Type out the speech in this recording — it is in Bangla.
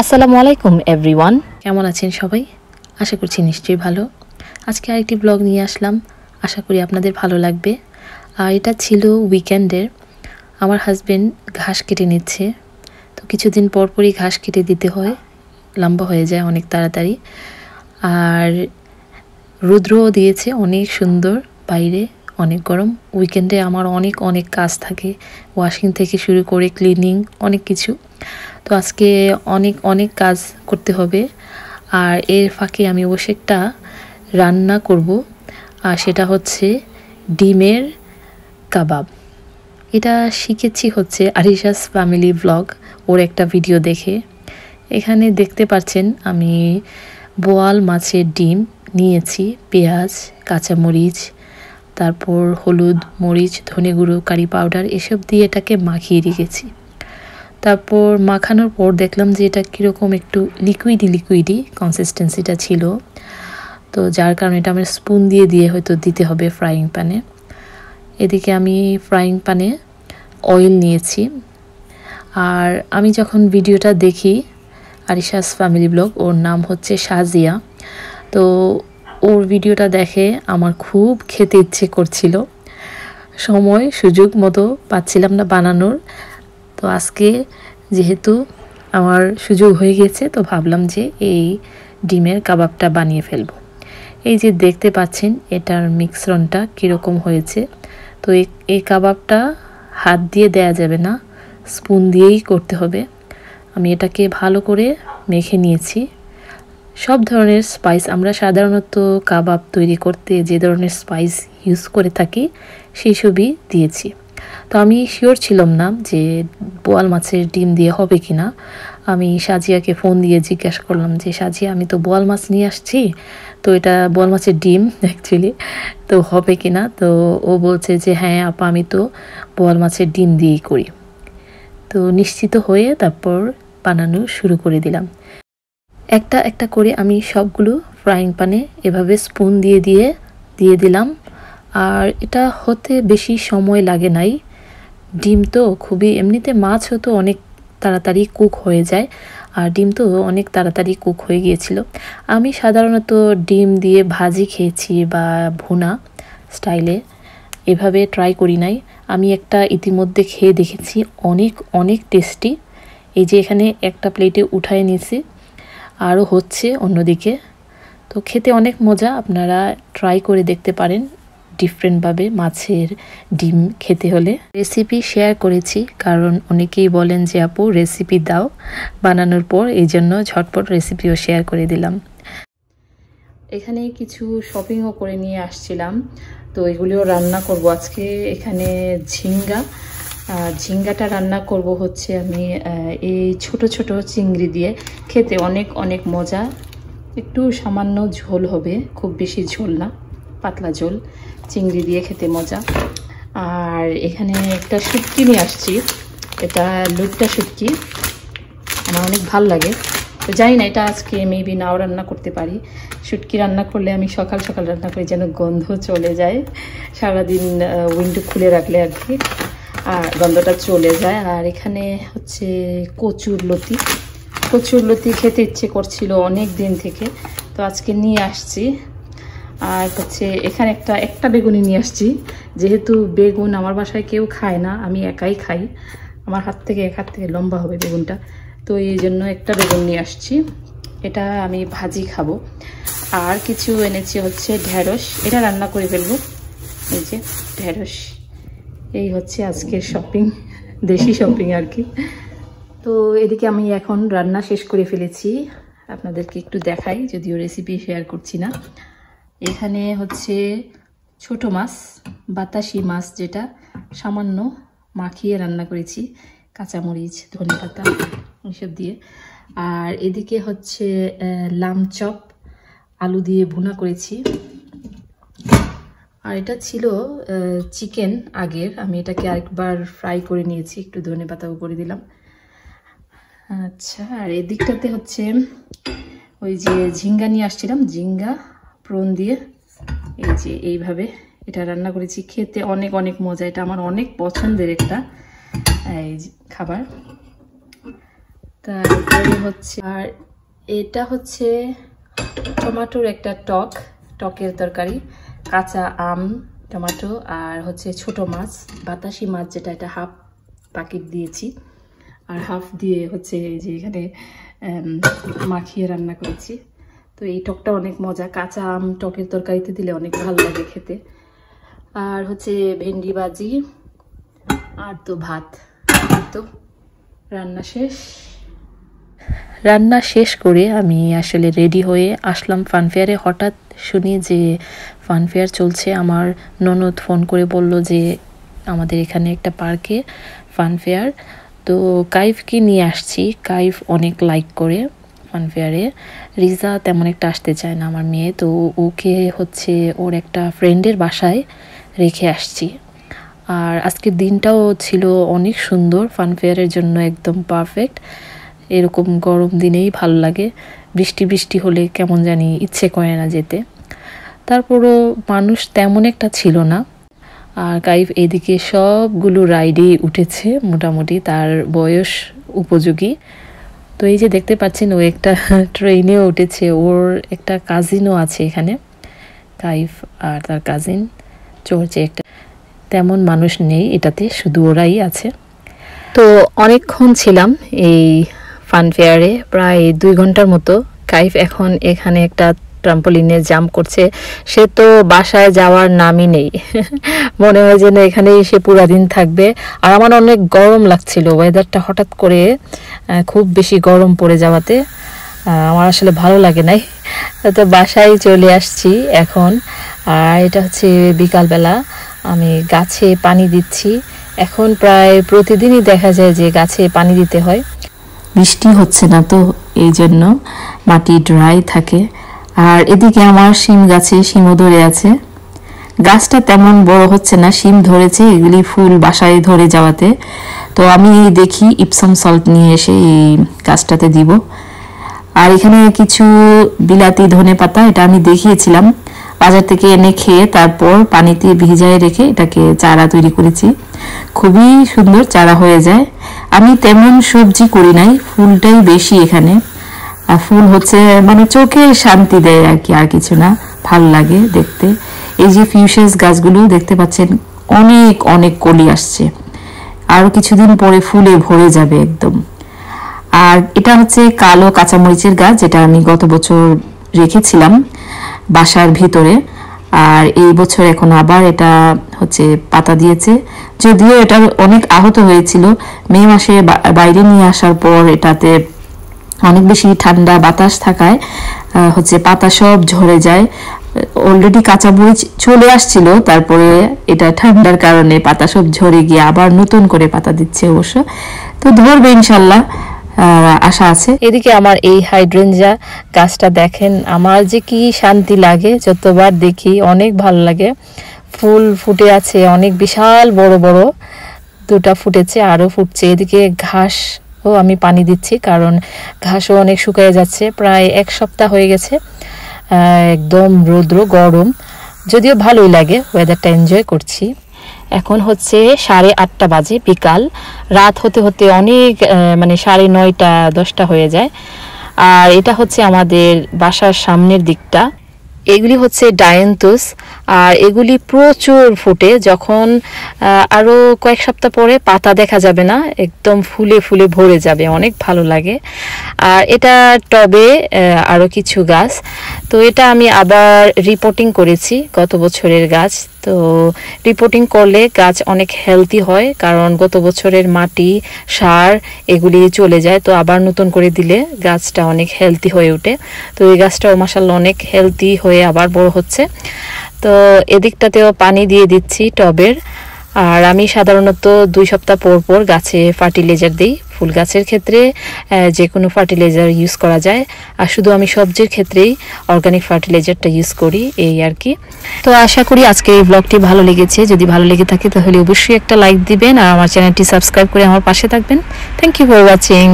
আসসালামু আলাইকুম এভরিওয়ান কেমন আছেন সবাই? আশা করছি নিশ্চয়ই ভালো। আজকে আরেকটি ব্লগ নিয়ে আসলাম। আশা করি আপনাদের ভালো লাগবে। আর এটা ছিল উইকেন্ডের আমার হাজবেন্ড ঘাস কেটে নিচ্ছে। তো কিছুদিন পর পরই ঘাস কেটে দিতে হয়। লম্বা হয়ে যায় অনেক তাড়াতাড়ি। আর রুদ্রও দিয়েছে অনেক সুন্দর বাইরে। অনেক গরম। উইকেন্ডে আমার অনেক অনেক কাজ থাকে। ওয়াশিং থেকে শুরু করে ক্লিনিং অনেক কিছু। তো আজকে অনেক অনেক কাজ করতে হবে। আর এর ফাঁকে আমি অবশ্যই একটা রান্না করব। আর সেটা হচ্ছে ডিমের কাবাব। এটা শিখেছি হচ্ছে আরিশাস ফ্যামিলি ব্লগ ওর একটা ভিডিও দেখে। এখানে দেখতে পাচ্ছেন আমি বোয়াল মাছের ডিম নিয়েছি, পেঁয়াজ, কাঁচামরিচ তারপর হলুদ, মরিচ ধনে গুঁড়ো কারি পাউডার এসব দিয়ে এটাকে মাখিয়ে রেখেছি। তারপর মাখানোর পর দেখলাম যে এটা কীরকম একটু লিকুইডি লিকুইডি কনসিস্টেন্সিটা ছিল। তো যার কারণে এটা আমার স্পুন দিয়ে দিয়ে হয়তো দিতে হবে ফ্রাইং প্যানে এদিকে আমি ফ্রাইং প্যানে অয়েল নিয়েছি। আর আমি যখন ভিডিওটা দেখি আরিশাস ফ্যামিলি ব্লগ ওর নাম হচ্ছে সাজিয়া। তো ওর ভিডিওটা দেখে আমার খুব খেতে ইচ্ছে করছিল। সময়, সুযোগ মতো পাচ্ছিলাম না বানানোর। তো আজকে যেহেতু আমার সুযোগ হয়ে গেছে, তো ভাবলাম যে এই ডিমের কাবাবটা বানিয়ে ফেলব। এই যে দেখতে পাচ্ছেন, এটার মিক্সরনটা কীরকম হয়েছে। তো এই কাবাবটা হাত দিয়ে দেয়া যাবে না স্পুন দিয়েই করতে হবে। আমি এটাকে ভালো করে মেখে নিয়েছি। সব ধরনের স্পাইস আমরা সাধারণত কাবাব তৈরি করতে যে ধরনের স্পাইস ইউজ করে থাকি, সেই সবই দিয়েছি। তো আমি শিওর ছিলাম না যে বোয়াল মাছের ডিম দিয়ে হবে কি না আমি সাজিয়াকে ফোন দিয়ে জিজ্ঞাসা করলাম যে, সাজিয়া, আমি তো বোয়াল মাছ নিয়ে আসছি, তো এটা বোয়াল মাছের ডিম অ্যাকচুয়ালি তো হবে কি না তো ও বলছে যে হ্যাঁ আপা, আমি তো বোয়াল মাছের ডিম দিয়েই করি। তো নিশ্চিত হয়ে তারপর বানানো শুরু করে দিলাম। একটা একটা করে আমি সবগুলো ফ্রাইং প্যানে এভাবে স্পুন দিয়ে দিয়ে দিয়ে দিলাম। আর এটা হতে বেশি সময় লাগে নাই। ডিম তো খুবই, এমনিতে মাছও তো অনেক তাড়াতাড়ি কুক হয়ে যায়। আর ডিম তো অনেক তাড়াতাড়ি কুক হয়ে গিয়েছিল। আমি সাধারণত ডিম দিয়ে ভাজি খেয়েছি বা ভুনা স্টাইলে, এভাবে ট্রাই করি নাই। আমি একটা ইতিমধ্যে খেয়ে দেখেছি, অনেক অনেক টেস্টি এই যে এখানে একটা প্লেটে উঠায় নিয়েছি। আরও হচ্ছে অন্যদিকে। তো খেতে অনেক মজা, আপনারা ট্রাই করে দেখতে পারেন ডিফারেন্টভাবে মাছের ডিম খেতে হলে। রেসিপি শেয়ার করেছি, কারণ অনেকেই বলেন যে, আপু রেসিপি দাও। বানানোর পর এই জন্য ঝটপট রেসিপিও শেয়ার করে দিলাম। এখানে কিছু শপিংও করে নিয়ে আসছিলাম। তো এগুলিও রান্না করব। আজকে এখানে ঝিঙ্গা ঝিঙ্গাটা রান্না করব হচ্ছে আমি এই ছোট ছোট চিংড়ি দিয়ে। খেতে অনেক অনেক মজা। একটু সামান্য ঝোল হবে, খুব বেশি ঝোল না, পাতলা ঝোল। চিংড়ি দিয়ে খেতে মজা। আর এখানে একটা শুটকি নিয়ে আসছি। এটা লুটটা শুটকি। আমার অনেক ভালো লাগে। তো জানি না, এটা আজকে মেবি নাও রান্না করতে পারি। শুটকি রান্না করলে আমি সকাল সকাল রান্না করি, যেন গন্ধ চলে যায়। সারাদিন উইন্ডো খুলে রাখলে আর কি। আর গন্ধটা চলে যায়। আর এখানে হচ্ছে কচুর লতি। কচুর লতি খেতে ইচ্ছে করছিল অনেক দিন থেকে। তো আজকে নিয়ে আসছি। আর হচ্ছে এখানে একটা একটা বেগুনি নিয়ে আসছি। যেহেতু বেগুন আমার বাসায় কেউ খায় না, আমি একাই খাই। আমার হাত থেকে, এক হাত থেকে লম্বা হবে বেগুনটা। তো এই জন্য একটা বেগুন নিয়ে আসছি। এটা আমি ভাজি খাব। আর কিছু এনেছি হচ্ছে ঢ্যাঁড়স এটা রান্না করে ফেলব। এই যে ঢ্যাঁড়স এই হচ্ছে আজকের শপিং দেশি শপিং আর কি। তো এদিকে আমি এখন রান্না শেষ করে ফেলেছি। আপনাদেরকে একটু দেখাই, যদিও রেসিপি শেয়ার করছি না। এখানে হচ্ছে ছোট মাছ, বাতাসি মাছ যেটা সামান্য মাখিয়ে রান্না করেছি। কাঁচামরিচ, ধনে পাতা এসব দিয়ে। আর এদিকে হচ্ছে লাম চপ, আলু দিয়ে ভুনা করেছি। আর এটা ছিল চিকেন আগের। আমি এটাকে আরেকবার ফ্রাই করে নিয়েছি, একটু ধনে পাতাও করে দিলাম। আচ্ছা আর এদিকটাতে হচ্ছে ওই যে ঝিঙ্গা নিয়ে আসছিলাম, ঝিঙ্গা, প্রন দিয়ে। এই যে এইভাবে এটা রান্না করেছি। খেতে অনেক অনেক মজা। এটা আমার অনেক পছন্দের একটা, এই খাবার। তারপরে হচ্ছে, আর এটা হচ্ছে টমাটোর একটা টক, টকের তরকারি। কাঁচা আম, টমাটো আর হচ্ছে ছোট মাছ, বাতাসি মাছ যেটা, এটা হাফ প্যাকেট দিয়েছি। আর হাফ দিয়ে হচ্ছে যে এখানে মাখিয়ে রান্না করেছি। তো এই টকটা অনেক মজা। কাঁচা আম টকের তরকারিতে দিলে অনেক ভালো লাগে খেতে। আর হচ্ছে ভেন্ডি ভাজি আর তো ভাত। তো, রান্না শেষ। রান্না শেষ করে আমি আসলে রেডি হয়ে আসলাম ফানফেয়ারে। হঠাৎ শুনি যে ফানফেয়ার চলছে, আমার ননদ ফোন করে বলল যে আমাদের এখানে একটা পার্কে ফানফেয়ার তো কাইফকে নিয়ে আসছি। কাইফ অনেক লাইক করে ফানফেয়ারে রিজা তেমন একটা আসতে চায় না আমার মেয়ে। তো ওকে হচ্ছে ওর একটা ফ্রেন্ডের বাসায় রেখে আসছি। আর আজকের দিনটাও ছিল অনেক সুন্দর। ফানফেয়ারের জন্য একদম পারফেক্ট এরকম গরম দিনেই ভালো লাগে। বৃষ্টি বৃষ্টি হলে কেমন জানি ইচ্ছে করে না যেতে। তারপরও মানুষ তেমন একটা ছিল না। আর কাইফ এদিকে সবগুলো রাইডেই উঠেছে, মোটামুটি তার বয়স উপযোগী। তো এই যে দেখতে পাচ্ছেন, ও একটা ট্রেনেও উঠেছে। ওর একটা কাজিনও আছে এখানে, কাইফ আর তার কাজিন চলছে একটা। তেমন মানুষ নেই এটাতে, শুধু ওরাই আছে। তো অনেকক্ষণ ছিলাম এই ফানফেয়ারে প্রায় দুই ঘণ্টার মতো। কাইফ এখন এখানে একটা ট্রাম্পলিনে জাম্প করছে। সে তো বাসায় যাওয়ার নামই নেই। মনে হয় যেন এখানে সে পুরা দিন থাকবে। আর আমার অনেক গরম লাগছিল। ওয়েদারটা হঠাৎ করে খুব বেশি গরম পড়ে যাওয়াতে আমার আসলে ভালো লাগে নাই। তো বাসায় চলে আসছি এখন। আর এটা হচ্ছে বিকালবেলা। আমি গাছে পানি দিচ্ছি। এখন প্রায় প্রতিদিনই দেখা যায় যে গাছে পানি দিতে হয়। বৃষ্টি হচ্ছে না তো এই জন্য মাটি ড্রাই থাকে। আর এদিকে আমার শিম গাছে শিমও ধরে আছে। গাছটা তেমন বড় হচ্ছে না, শিম ধরেছে, এগুলি ফুল বাসায় ধরে যাওয়াতে। তো আমি দেখি ইপসাম সল্ট নিয়ে এসে এই গাছটাতে দিব। আর এখানে কিছু বিলাতি ধনে পাতা, এটা আমি দেখিয়েছিলাম। বাজার থেকে এনে খেয়ে তারপর পানিতে ভিজায় রেখে এটাকে চারা তৈরি করেছি। খুবই সুন্দর চারা হয়ে যায়। আমি তেমন সবজি করি নাই, ফুলটাই বেশি এখানে। আর ফুল হচ্ছে মানে চোখে শান্তি দেয় আর কি, আর কিছু না, ভালো লাগে দেখতে। এই যে ফিউশেস গাছগুলো দেখতে পাচ্ছেন, অনেক অনেক কলি আসছে। আরও কিছুদিন পরে ফুলে ভরে যাবে একদম। আর এটা হচ্ছে কালো কাঁচামরিচের গাছ, যেটা আমি গত বছর রেখেছিলাম বাসার ভিতরে। আর এই বছর এখন আবার এটা হচ্ছে পাতা দিয়েছে। যদিও এটা অনেক আহত হয়েছিল। মে মাসে বাইরে নিয়ে আসার পর এটাতে অনেক বেশি ঠান্ডা বাতাস থাকায় হচ্ছে পাতা সব ঝরে যায়। অলরেডি কাঁচা মরিচ চলে আসছিল, তারপরে এটা ঠান্ডার কারণে পাতা সব ঝরে গিয়ে আবার নতুন করে পাতা দিচ্ছে অবশ্য। তো ধরবে ইনশাল্লাহ। আশা আছে। এদিকে আমার এই হাইড্রেঞ্জা গাছটা দেখেন, আমার যে কি শান্তি লাগে, যতবার দেখি অনেক ভালো লাগে। ফুল ফুটে আছে, অনেক বিশাল বড় বড়, দুটা ফুটেছে আরও ফুটছে। এদিকে ঘাস ও আমি পানি দিচ্ছি, কারণ ঘাসও অনেক শুকিয়ে যাচ্ছে। প্রায় এক সপ্তাহ হয়ে গেছে একদম রৌদ্র গরম। যদিও ভালোই লাগে ওয়েদারটা এনজয় করছি। এখন হচ্ছে সাড়ে আটটা বাজে বিকাল। রাত হতে হতে অনেক মানে সাড়ে নয়টা, দশটা হয়ে যায়। আর এটা হচ্ছে আমাদের বাসার সামনের দিকটা। এগুলি হচ্ছে ডায়েন্তুস, আর এগুলি প্রচুর ফুটে, যখন আরও কয়েক সপ্তাহ পরে পাতা দেখা যাবে না, একদম ফুলে ফুলে ভরে যাবে, অনেক ভালো লাগে। আর এটা টবে আরও কিছু গাছ। তো এটা আমি আবার রিপোর্টিং করেছি গত বছরের গাছ। তো রিপোর্টিং করলে গাছ অনেক হেলদি হয়, কারণ গত বছরের মাটি, সার এগুলি চলে যায়। তো আবার নতুন করে দিলে গাছটা অনেক হেলদি হয়ে ওঠে। তো এই গাছটাও মাসাল্লাহ অনেক হেলদি আবার বড় হচ্ছে। তো এদিকটাতেও পানি দিয়ে দিচ্ছি টবের। আর আমি সাধারণত দুই সপ্তাহ পর পর গাছে ফার্টিলাইজার দিই। ফুল গাছের ক্ষেত্রে যে কোনো ফার্টিলাইজার ইউজ করা যায়। আর শুধু আমি সবজির ক্ষেত্রেই অর্গানিক ফার্টিলাইজারটা ইউজ করি, এই আর কি। তো আশা করি আজকে এই ব্লগটি ভালো লেগেছে। যদি ভালো লেগে থাকে, তাহলে অবশ্যই একটা লাইক দিবেন। আর আমার চ্যানেলটি সাবস্ক্রাইব করে আমার পাশে থাকবেন। Thank you for watching